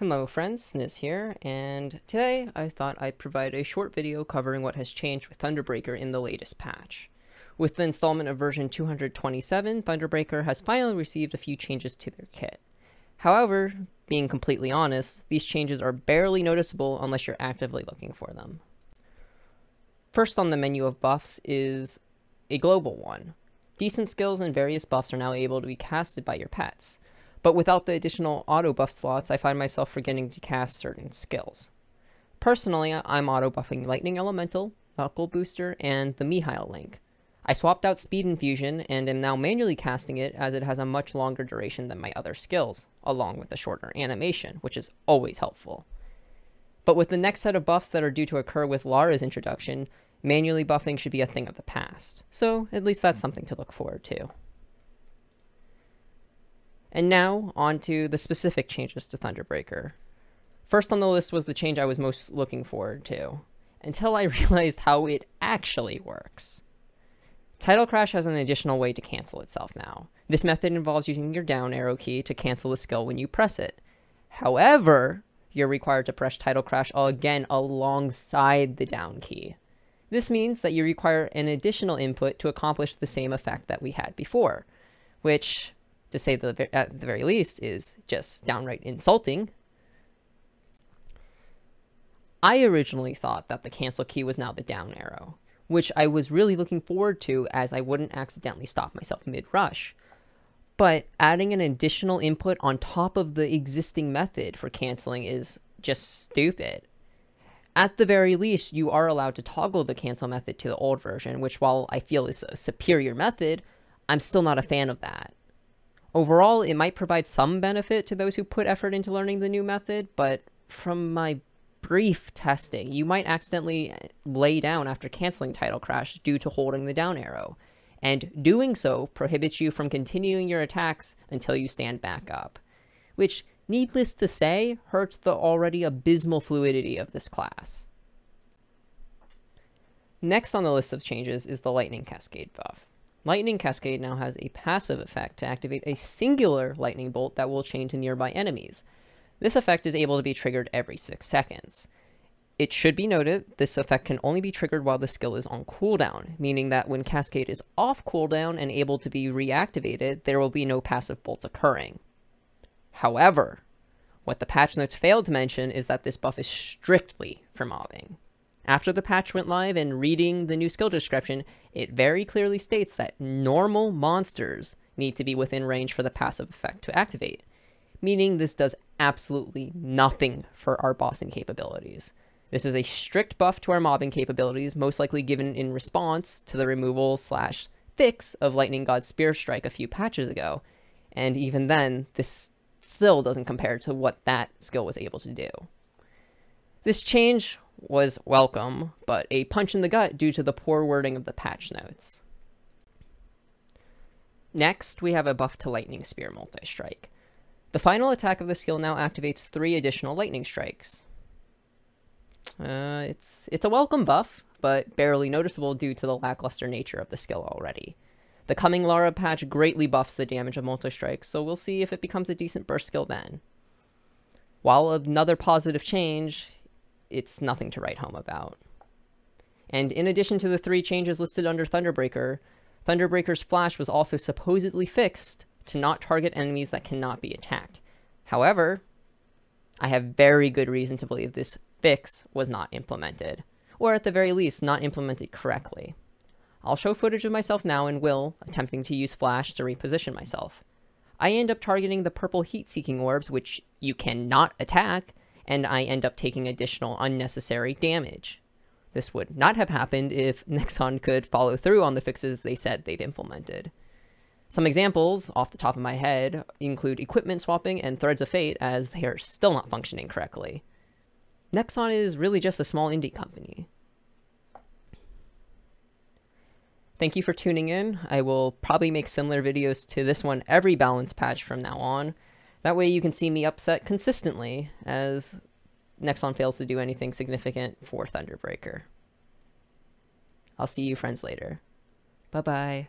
Hello friends, Snizze here, and today I thought I'd provide a short video covering what has changed with Thunderbreaker in the latest patch. With the installment of version 227, Thunderbreaker has finally received a few changes to their kit. However, being completely honest, these changes are barely noticeable unless you're actively looking for them. First on the menu of buffs is a global one. Decent skills and various buffs are now able to be casted by your pets, but without the additional auto buff slots, I find myself forgetting to cast certain skills. Personally, I'm auto buffing Lightning Elemental, Knuckle Booster, and the Mihile Link. I swapped out Speed Infusion and am now manually casting it as it has a much longer duration than my other skills, along with a shorter animation, which is always helpful. But with the next set of buffs that are due to occur with Lara's introduction, manually buffing should be a thing of the past, so at least that's something to look forward to. And now, on to the specific changes to Thunderbreaker. First on the list was the change I was most looking forward to, until I realized how it actually works. Title Crash has an additional way to cancel itself now. This method involves using your down arrow key to cancel the skill when you press it. However, you're required to press Title Crash again alongside the down key. This means that you require an additional input to accomplish the same effect that we had before, which to say the at the very least, is just downright insulting. I originally thought that the cancel key was now the down arrow, which I was really looking forward to as I wouldn't accidentally stop myself mid-rush. But adding an additional input on top of the existing method for canceling is just stupid. At the very least, you are allowed to toggle the cancel method to the old version, which while I feel is a superior method, I'm still not a fan of that. Overall, it might provide some benefit to those who put effort into learning the new method, but from my brief testing, you might accidentally lay down after canceling Title Crash due to holding the down arrow, and doing so prohibits you from continuing your attacks until you stand back up, which, needless to say, hurts the already abysmal fluidity of this class. Next on the list of changes is the Lightning Cascade buff. Lightning Cascade now has a passive effect to activate a singular lightning bolt that will chain to nearby enemies. This effect is able to be triggered every 6 seconds. It should be noted, this effect can only be triggered while the skill is on cooldown, meaning that when Cascade is off cooldown and able to be reactivated, there will be no passive bolts occurring. However, what the patch notes failed to mention is that this buff is strictly for mobbing. After the patch went live and reading the new skill description, it very clearly states that normal monsters need to be within range for the passive effect to activate, meaning this does absolutely nothing for our bossing capabilities. This is a strict buff to our mobbing capabilities, most likely given in response to the removal slash fix of Lightning God Spear Strike a few patches ago, and even then, this still doesn't compare to what that skill was able to do. This change was welcome, but a punch in the gut due to the poor wording of the patch notes. Next, we have a buff to Lightning Spear Multi-Strike. The final attack of the skill now activates three additional Lightning Strikes. Uh, it's, it's a welcome buff, but barely noticeable due to the lackluster nature of the skill already. The coming Lara patch greatly buffs the damage of multi-strike, so we'll see if it becomes a decent burst skill then. While another positive change, it's nothing to write home about. And in addition to the three changes listed under Thunderbreaker, Thunderbreaker's flash was also supposedly fixed to not target enemies that cannot be attacked. However, I have very good reason to believe this fix was not implemented, or at the very least, not implemented correctly. I'll show footage of myself now and will, attempting to use flash to reposition myself. I end up targeting the purple heat-seeking orbs, which you cannot attack, and I end up taking additional unnecessary damage. This would not have happened if Nexon could follow through on the fixes they said they've implemented. Some examples, off the top of my head, include equipment swapping and Threads of Fate, as they are still not functioning correctly. Nexon is really just a small indie company. Thank you for tuning in. I will probably make similar videos to this one every balance patch from now on, that way you can see me upset consistently as Nexon fails to do anything significant for Thunderbreaker. I'll see you friends later. Bye-bye.